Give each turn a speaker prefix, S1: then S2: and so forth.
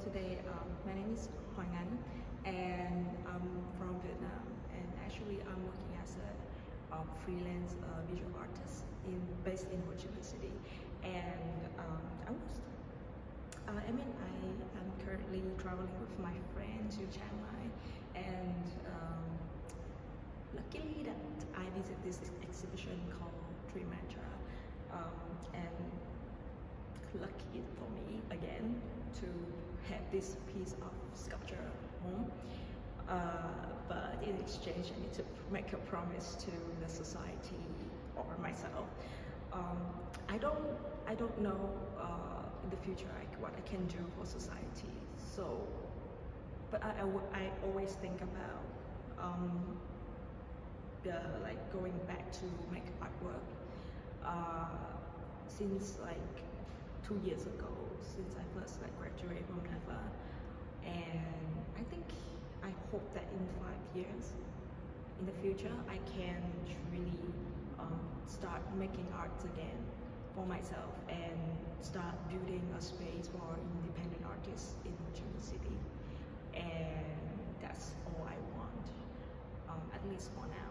S1: today um, my name is Hoàng Anh and I'm from Vietnam. And actually I'm working as a um, freelance uh, visual artist in based in Ho Chi Minh City. And um, I was uh, I mean I am currently traveling with my friends to Chiang Mai. And um, luckily that I visit this exhibition called Dream Mantra um, and lucky for me again to have this piece of sculpture home. Uh, but in exchange, I need to make a promise to the society or myself. Um, I don't, I don't know uh, in the future like what I can do for society. So, but I, I, always think about um, the like going back to make artwork. Uh, since like two years ago since I first like graduated from and I think I hope that in five years in the future I can really um, start making arts again for myself and start building a space for independent artists in Ho City. And that's all I want um, at least for now